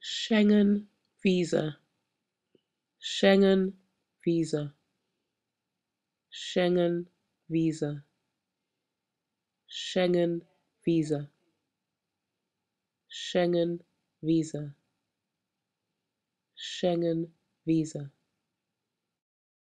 Schengen Visa Schengen Visa Schengen Visa Schengen Visa Schengen Visa Schengen Visa